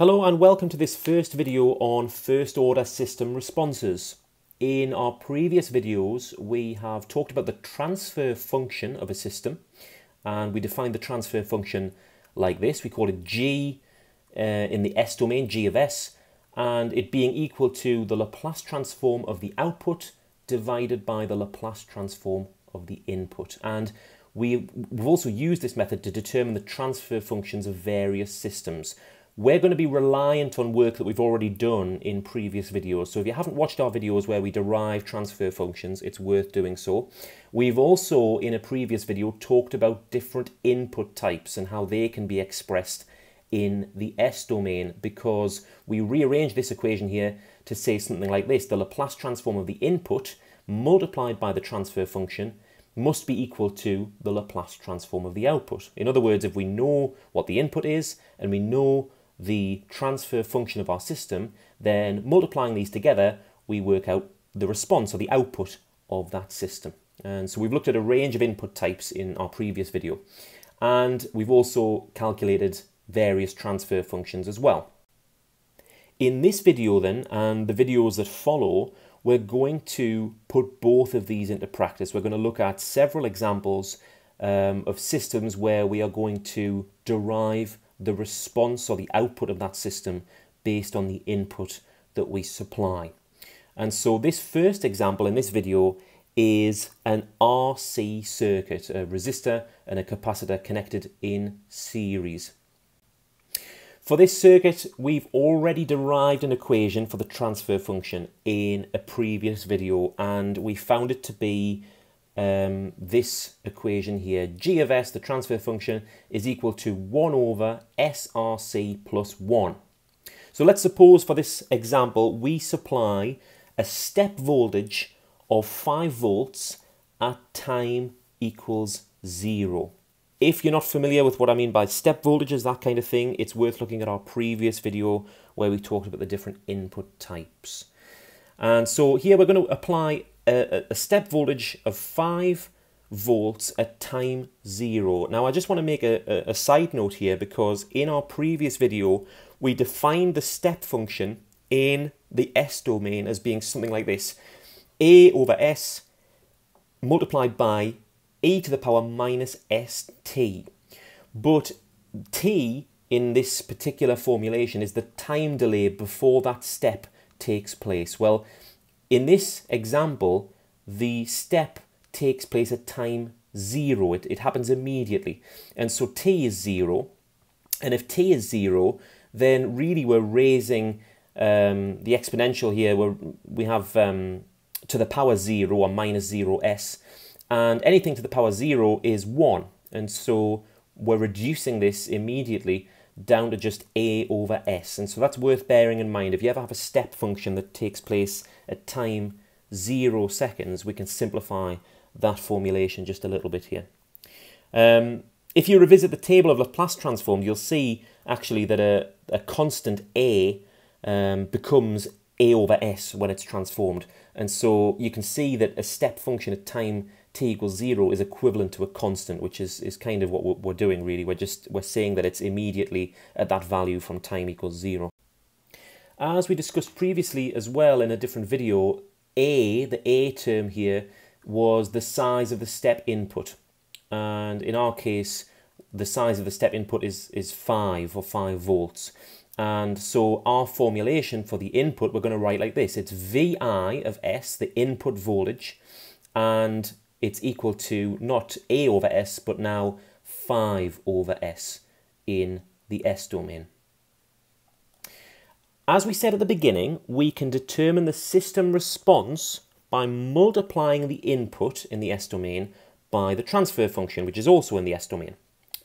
Hello and welcome to this first video on first order system responses. In our previous videos we have talked about the transfer function of a system and we defined the transfer function like this. We call it g uh, in the s domain, g of s, and it being equal to the Laplace transform of the output divided by the Laplace transform of the input. And we've also used this method to determine the transfer functions of various systems. We're going to be reliant on work that we've already done in previous videos. So if you haven't watched our videos where we derive transfer functions, it's worth doing so. We've also, in a previous video, talked about different input types and how they can be expressed in the S domain because we rearrange this equation here to say something like this. The Laplace transform of the input multiplied by the transfer function must be equal to the Laplace transform of the output. In other words, if we know what the input is and we know the transfer function of our system, then multiplying these together, we work out the response or the output of that system. And so we've looked at a range of input types in our previous video. And we've also calculated various transfer functions as well. In this video then, and the videos that follow, we're going to put both of these into practice. We're going to look at several examples um, of systems where we are going to derive the response or the output of that system based on the input that we supply. And so this first example in this video is an RC circuit, a resistor and a capacitor connected in series. For this circuit, we've already derived an equation for the transfer function in a previous video and we found it to be um, this equation here, g of s, the transfer function, is equal to 1 over src plus 1. So let's suppose for this example we supply a step voltage of 5 volts at time equals 0. If you're not familiar with what I mean by step voltages, that kind of thing, it's worth looking at our previous video where we talked about the different input types. And so here we're going to apply a, a step voltage of 5 volts at time 0. Now I just want to make a, a, a side note here because in our previous video we defined the step function in the S domain as being something like this. A over S multiplied by e to the power minus st. But t in this particular formulation is the time delay before that step takes place. Well, in this example, the step takes place at time zero. It, it happens immediately. And so t is zero. And if t is zero, then really we're raising um, the exponential here. Where we have um, to the power zero or minus zero s. And anything to the power zero is one. And so we're reducing this immediately down to just a over s. And so that's worth bearing in mind. If you ever have a step function that takes place at time zero seconds, we can simplify that formulation just a little bit here. Um, if you revisit the table of Laplace transform, you'll see actually that a, a constant a um, becomes a over s when it's transformed. And so you can see that a step function at time t equals zero is equivalent to a constant, which is, is kind of what we're doing really. We're just we're saying that it's immediately at that value from time equals zero. As we discussed previously as well in a different video, a, the a term here, was the size of the step input. And in our case, the size of the step input is, is 5 or 5 volts. And so our formulation for the input, we're going to write like this. It's VI of S, the input voltage, and it's equal to not A over S, but now 5 over S in the S domain. As we said at the beginning, we can determine the system response by multiplying the input in the S domain by the transfer function, which is also in the S domain.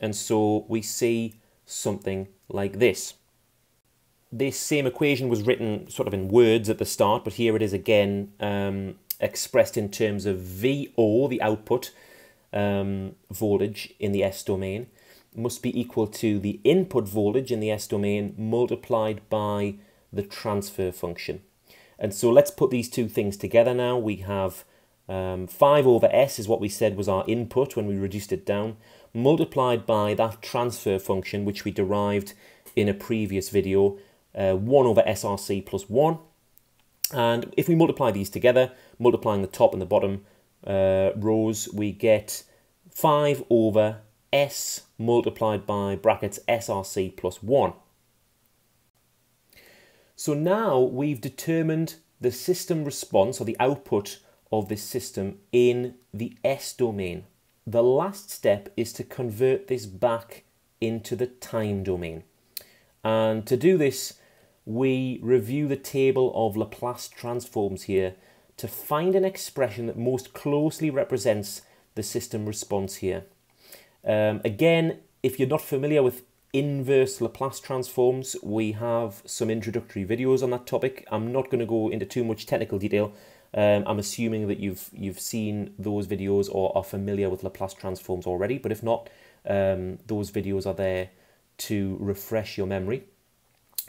And so we see something like this. This same equation was written sort of in words at the start, but here it is again um, expressed in terms of VO, the output um, voltage in the S domain, must be equal to the input voltage in the S domain multiplied by the transfer function. And so let's put these two things together now. We have um, 5 over S is what we said was our input when we reduced it down, multiplied by that transfer function which we derived in a previous video, uh, 1 over src plus 1. And if we multiply these together, multiplying the top and the bottom uh, rows, we get 5 over s multiplied by brackets src plus 1. So now we've determined the system response or the output of this system in the S domain. The last step is to convert this back into the time domain. And to do this, we review the table of Laplace transforms here to find an expression that most closely represents the system response here. Um, again, if you're not familiar with inverse Laplace transforms. We have some introductory videos on that topic. I'm not going to go into too much technical detail. Um, I'm assuming that you've you've seen those videos or are familiar with Laplace transforms already, but if not, um, those videos are there to refresh your memory.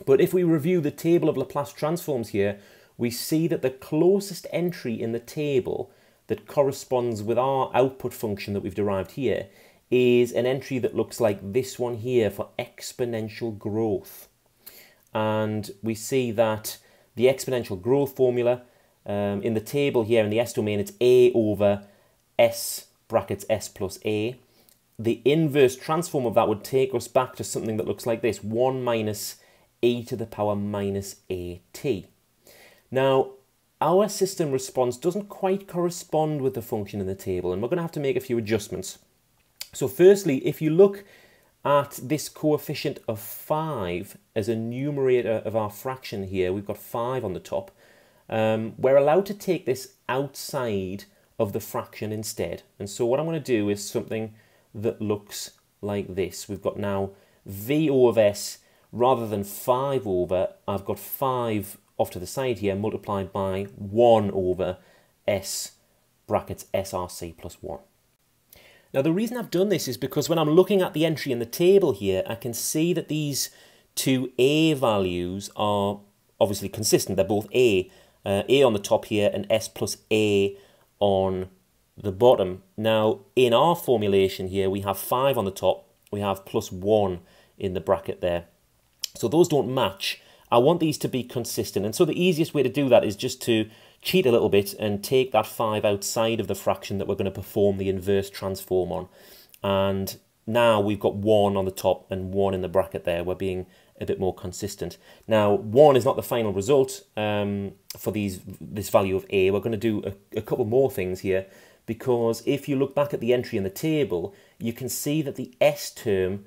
But if we review the table of Laplace transforms here, we see that the closest entry in the table that corresponds with our output function that we've derived here is an entry that looks like this one here for exponential growth. And we see that the exponential growth formula um, in the table here in the S domain, it's A over S brackets S plus A. The inverse transform of that would take us back to something that looks like this, 1 minus e to the power minus at. Now, our system response doesn't quite correspond with the function in the table, and we're going to have to make a few adjustments. So firstly, if you look at this coefficient of 5 as a numerator of our fraction here, we've got 5 on the top, um, we're allowed to take this outside of the fraction instead. And so what I'm going to do is something that looks like this. We've got now V O of S rather than 5 over, I've got 5 off to the side here multiplied by 1 over S brackets SRC plus 1. Now the reason I've done this is because when I'm looking at the entry in the table here, I can see that these two A values are obviously consistent. They're both A. Uh, A on the top here and S plus A on the bottom. Now in our formulation here, we have 5 on the top, we have plus 1 in the bracket there. So those don't match. I want these to be consistent. And so the easiest way to do that is just to cheat a little bit and take that 5 outside of the fraction that we're going to perform the inverse transform on. And now we've got 1 on the top and 1 in the bracket there. We're being a bit more consistent. Now, 1 is not the final result um, for these this value of a. We're going to do a, a couple more things here because if you look back at the entry in the table, you can see that the s term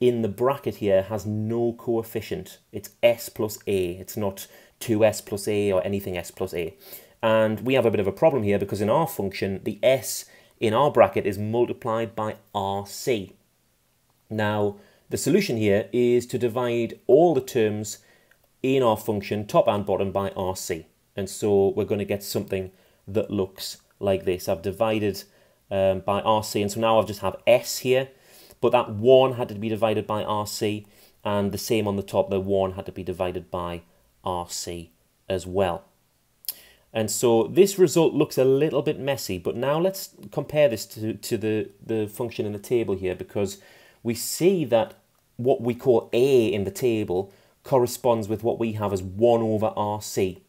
in the bracket here has no coefficient. It's s plus a. It's not 2s plus a or anything s plus a. And we have a bit of a problem here because in our function, the s in our bracket is multiplied by rc. Now, the solution here is to divide all the terms in our function, top and bottom, by rc. And so we're going to get something that looks like this. I've divided um, by rc, and so now I've just have s here, but that 1 had to be divided by RC, and the same on the top, the 1 had to be divided by RC as well. And so this result looks a little bit messy, but now let's compare this to, to the, the function in the table here because we see that what we call A in the table corresponds with what we have as 1 over RC.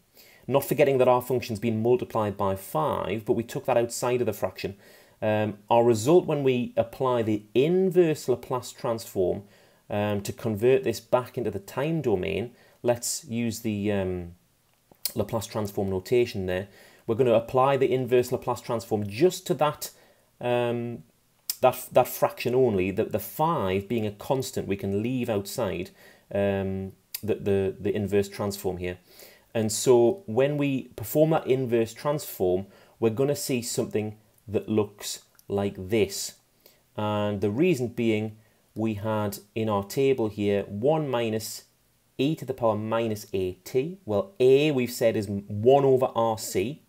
Not forgetting that our function's been multiplied by 5, but we took that outside of the fraction. Um, our result when we apply the inverse Laplace transform um, to convert this back into the time domain, let's use the um, Laplace transform notation there. We're going to apply the inverse Laplace transform just to that um, that that fraction only. The the five being a constant, we can leave outside um, the the the inverse transform here. And so when we perform that inverse transform, we're going to see something that looks like this. And the reason being, we had in our table here 1 minus e to the power minus at. Well, a we've said is 1 over rc,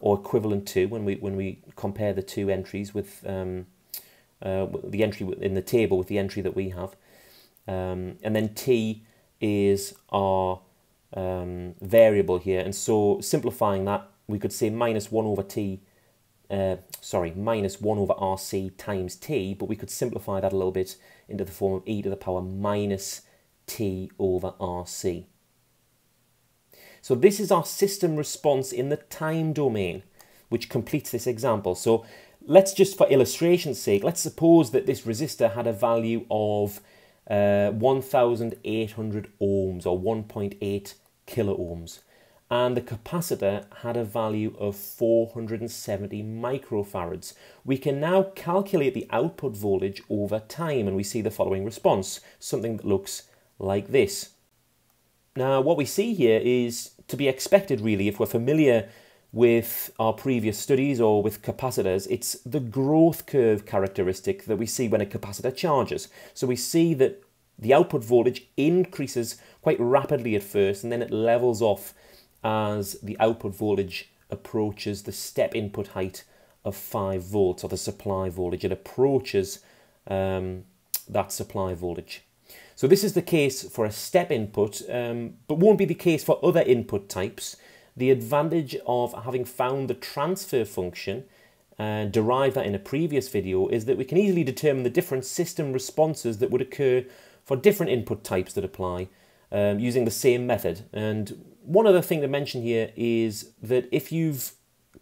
or equivalent to when we when we compare the two entries with um, uh, the entry in the table with the entry that we have. Um, and then t is our um, variable here. And so simplifying that, we could say minus 1 over t uh, sorry, minus 1 over rc times t, but we could simplify that a little bit into the form of e to the power minus t over rc. So this is our system response in the time domain, which completes this example. So let's just for illustration's sake, let's suppose that this resistor had a value of uh, 1,800 ohms or 1.8 kilo ohms and the capacitor had a value of 470 microfarads. We can now calculate the output voltage over time and we see the following response, something that looks like this. Now what we see here is to be expected really if we're familiar with our previous studies or with capacitors, it's the growth curve characteristic that we see when a capacitor charges. So we see that the output voltage increases quite rapidly at first and then it levels off as the output voltage approaches the step input height of 5 volts or the supply voltage. It approaches um, that supply voltage. So this is the case for a step input, um, but won't be the case for other input types. The advantage of having found the transfer function and derived that in a previous video is that we can easily determine the different system responses that would occur for different input types that apply um, using the same method. And one other thing to mention here is that if you've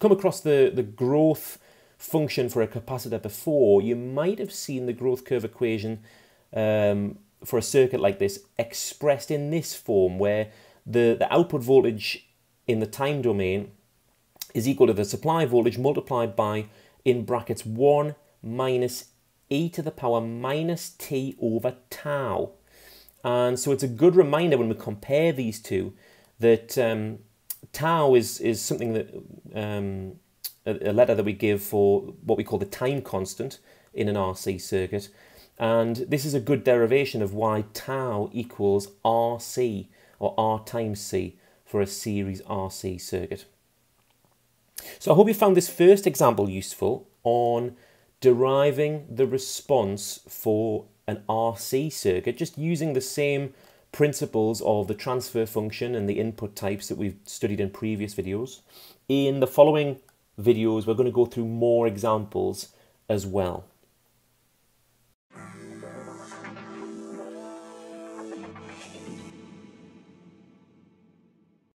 come across the, the growth function for a capacitor before, you might have seen the growth curve equation um, for a circuit like this expressed in this form where the, the output voltage in the time domain is equal to the supply voltage multiplied by, in brackets, 1 minus e to the power minus t over tau. And so it's a good reminder when we compare these two that um, tau is, is something that um, a, a letter that we give for what we call the time constant in an RC circuit. And this is a good derivation of why tau equals RC or R times C for a series RC circuit. So I hope you found this first example useful on deriving the response for an RC circuit, just using the same principles of the transfer function and the input types that we've studied in previous videos. In the following videos, we're going to go through more examples as well.